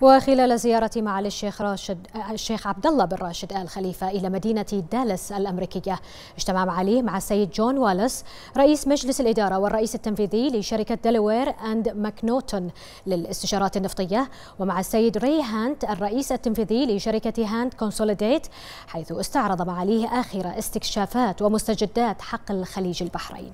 وخلال زيارة معالي الشيخ راشد الشيخ عبد الله بن راشد آل خليفة إلى مدينة دالاس الأمريكية. اجتمع معاليه مع السيد جون واليس رئيس مجلس الإدارة والرئيس التنفيذي لشركة DeGolyer and MacNaughton للاستشارات النفطية ومع السيد ري هانت الرئيس التنفيذي لشركة Hunt Consolidated حيث استعرض معاليه آخر استكشافات ومستجدات حقل الخليج البحرين.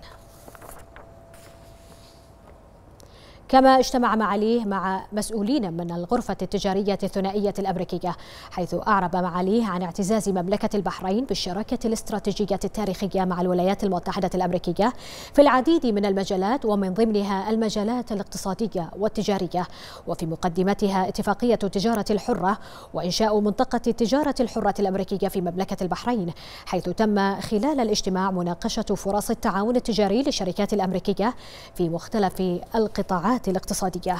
كما اجتمع معاليه مع مسؤولين من الغرفة التجارية الثنائية الأمريكية حيث أعرب معاليه عن اعتزاز مملكة البحرين بالشراكة الاستراتيجية التاريخية مع الولايات المتحدة الأمريكية في العديد من المجالات ومن ضمنها المجالات الاقتصادية والتجارية وفي مقدمتها اتفاقية التجارة الحرة وإنشاء منطقة التجارة الحرة الأمريكية في مملكة البحرين حيث تم خلال الاجتماع مناقشة فرص التعاون التجاري للشركات الأمريكية في مختلف القطاعات الاقتصادية.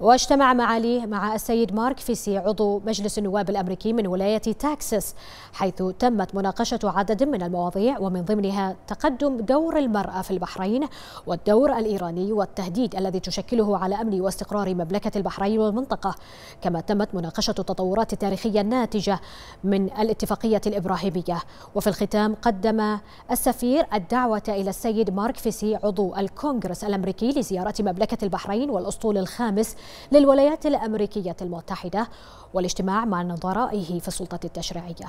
واجتمع معاليه مع السيد مارك فيسي عضو مجلس النواب الأمريكي من ولاية تكساس حيث تمت مناقشة عدد من المواضيع ومن ضمنها تقدم دور المرأة في البحرين والدور الإيراني والتهديد الذي تشكله على أمن واستقرار مملكة البحرين والمنطقة كما تمت مناقشة التطورات التاريخيه الناتجه من الاتفاقية الإبراهيمية. وفي الختام قدم السفير الدعوة إلى السيد مارك فيسي عضو الكونغرس الأمريكي لزيارة مملكة البحرين والأسطول الخامس للولايات الأمريكية المتحدة والاجتماع مع نظرائه في السلطة التشريعية.